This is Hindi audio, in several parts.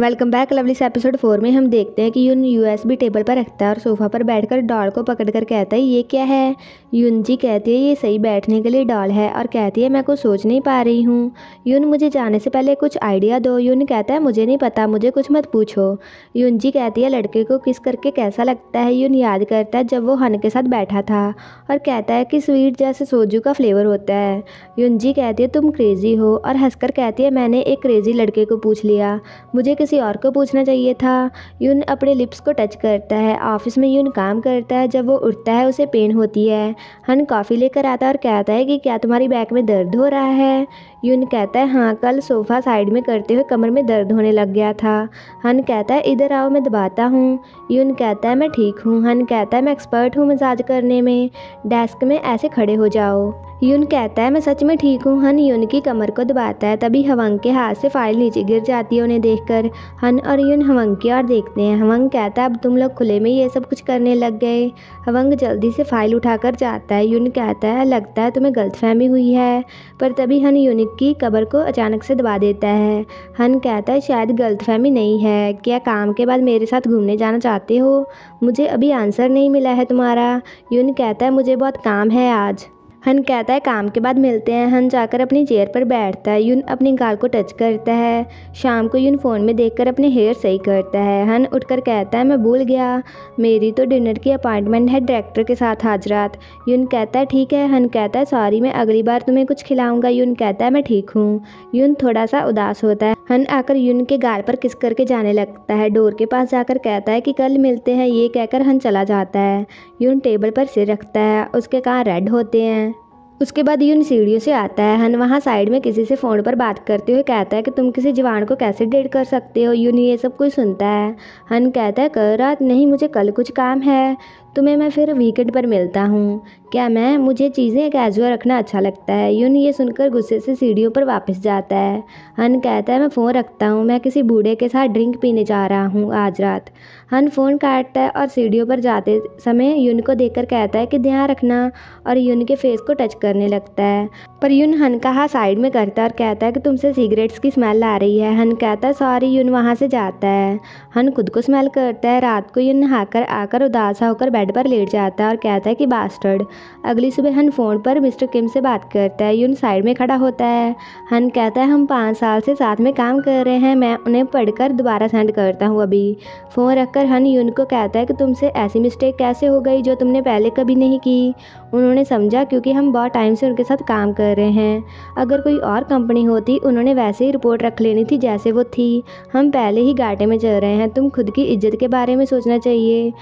वेलकम बैक लवली से एपिसोड फोर में हम देखते हैं कि यून यूएसबी टेबल पर रखता है और सोफ़ा पर बैठकर डॉल को पकड़कर कहता है, ये क्या है? यून जी कहती है, ये सही बैठने के लिए डॉल है और कहती है, मैं कुछ सोच नहीं पा रही हूँ। यून मुझे जाने से पहले कुछ आइडिया दो। यून कहता है, मुझे नहीं पता, मुझे कुछ मत पूछो। यून जी कहती है, लड़के को किस करके कैसा लगता है? यून याद करता है, जब वो हन के साथ बैठा था और कहता है कि स्वीट जैसे सोजू का फ्लेवर होता है। यून जी कहती है, तुम क्रेज़ी हो। और हंसकर कहती है, मैंने एक क्रेज़ी लड़के को पूछ लिया। मुझे किसी और को पूछना चाहिए था। यून अपने लिप्स को टच करता है। ऑफ़िस में यून काम करता है। जब वो उठता है, उसे पेन होती है। हन कॉफ़ी लेकर आता है और कहता है कि क्या तुम्हारी बैक में दर्द हो रहा है? यून कहता है हाँ कल सोफ़ा साइड में करते हुए कमर में दर्द होने लग गया था। हन कहता है, इधर आओ, मैं दबाता हूँ। यून कहता है, मैं ठीक हूँ। हन कहता है, मैं एक्सपर्ट हूँ मसाज करने में। डेस्क में ऐसे खड़े हो जाओ। यून कहता है, मैं सच में ठीक हूँ। हन यून की कमर को दबाता है, तभी हवंग के हाथ से फ़ाइल नीचे गिर जाती है उन्हें देखकर। हन और यून हवंग की ओर देखते हैं। हवंग कहता है, अब तुम लोग खुले में ये सब कुछ करने लग गए। हवंग जल्दी से फ़ाइल उठाकर जाता है, यूनिक आता है, लगता है तुम्हें गलतफहमी हुई है, पर तभी हन यूनिक की कबर को अचानक से दबा देता है। हन कहता है, शायद गलतफहमी नहीं है, क्या काम के बाद मेरे साथ घूमने जाना चाहते हो? मुझे अभी आंसर नहीं मिला है तुम्हारा। यूनिक कहता है, मुझे बहुत काम है आज। हन कहता है, काम के बाद मिलते हैं। हन जाकर अपनी चेयर पर बैठता है। यून अपनी गाल को टच करता है। शाम को यून फ़ोन में देखकर अपने हेयर सही करता है। हन उठकर कहता है, मैं भूल गया। मेरी तो डिनर की अपॉइंटमेंट है डायरेक्टर के साथ आज रात। यून कहता है, ठीक है। हन कहता है, सॉरी, मैं अगली बार तुम्हें कुछ खिलाऊँगा। यून कहता है, मैं ठीक हूँ। यून थोड़ा सा उदास होता है। हन आकर यून के गाल पर किस करके जाने लगता है। डोर के पास जाकर कहता है कि कल मिलते हैं, ये कहकर हन चला जाता है। यून टेबल पर सिर रखता है, उसके कान रेड होते हैं। उसके बाद यून सीढ़ियों से आता है। हन वहाँ साइड में किसी से फ़ोन पर बात करते हुए कहता है कि तुम किसी जवान को कैसे डेट कर सकते हो? यून ये सब कुछ सुनता है। हन कहता है, कल रात नहीं, मुझे कल कुछ काम है। तुम्हें मैं फिर वीकेंड पर मिलता हूँ। क्या मैं? मुझे चीज़ें कैजुअल रखना अच्छा लगता है। यून ये सुनकर गुस्से से सीढ़ियों पर वापस जाता है। हन कहता है, मैं फ़ोन रखता हूँ। मैं किसी बूढ़े के साथ ड्रिंक पीने जा रहा हूँ आज रात। हन फ़ोन काटता है और सीढ़ियों पर जाते समय यून को देखकर कहता है कि ध्यान रखना और यून के फेस को टच करने लगता है। पर यून हन का हाथ साइड में करता है और कहता है कि तुमसे सिगरेट्स की स्मेल आ रही है। हन कहता है सॉरी यून वहाँ से जाता है। हन खुद को स्मेल करता है। रात को यून नहाकर आकर उदासा होकर बेड पर लेट जाता है और कहता है कि, बास्टर्ड, अगली सुबह हन फ़ोन पर मिस्टर किम से बात करता है यून साइड में खड़ा होता है। हन कहता है, हम पाँच साल से साथ में काम कर रहे हैं, मैं उन्हें पढ़कर दोबारा सेंड करता हूँ अभी। फ़ोन रखकर हन यून को कहता है कि, तुमसे ऐसी मिस्टेक कैसे हो गई जो तुमने पहले कभी नहीं की? उन्होंने समझा, क्योंकि हम बहुत टाइम से उनके साथ काम कर रहे हैं। अगर कोई और कंपनी होती, उन्होंने वैसे ही रिपोर्ट रख लेनी थी जैसे वो थी। हम पहले ही घाटे में चल रहे हैं, तुम खुद की इज़्ज़त के बारे में सोचना चाहिए।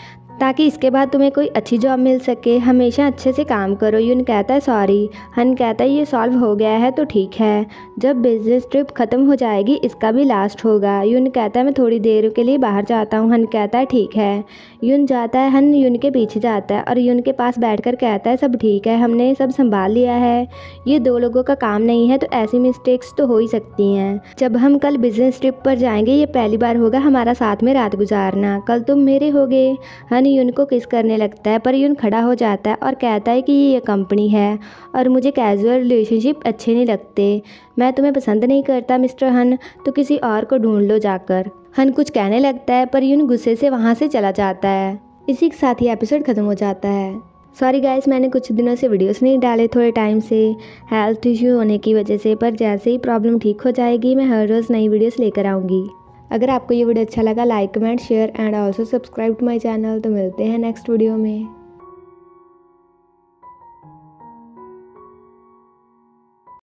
ताकि इसके बाद तुम्हें कोई अच्छी जॉब मिल सके। हमेशा अच्छे से काम करो। यून कहता है सॉरी हन कहता है ये सॉल्व हो गया है तो ठीक है। जब बिज़नेस ट्रिप ख़त्म हो जाएगी, इसका भी लास्ट होगा। यून कहता है मैं थोड़ी देर के लिए बाहर जाता हूँ। हन कहता है ठीक है। यून जाता है। हन यून के पीछे जाता है और यून के पास बैठ कर कहता है, सब ठीक है। हमने सब संभाल लिया है। ये दो लोगों का काम नहीं है तो ऐसी मिस्टेक्स तो हो ही सकती हैं। जब हम कल बिज़नेस ट्रिप पर जाएँगे, ये पहली बार होगा हमारा साथ में रात गुजारना। कल तुम मेरे होगे। हन यून को किस करने लगता है, पर यून खड़ा हो जाता है और कहता है कि ये कंपनी है और मुझे कैजुअल रिलेशनशिप अच्छे नहीं लगते। मैं तुम्हें पसंद नहीं करता, मिस्टर हन तो किसी और को ढूंढ लो जाकर। हन कुछ कहने लगता है, पर यून गुस्से से वहाँ से चला जाता है। इसी के साथ ही एपिसोड ख़त्म हो जाता है। सॉरी गाइस मैंने कुछ दिनों से वीडियोस नहीं डाले थोड़े टाइम से। हेल्थ इश्यू होने की वजह से, पर जैसे ही प्रॉब्लम ठीक हो जाएगी, मैं हर रोज़ नई वीडियोस लेकर आऊँगी। अगर आपको ये वीडियो अच्छा लगा like comment share and also subscribe to my channel तो मिलते हैं नेक्स्ट वीडियो में.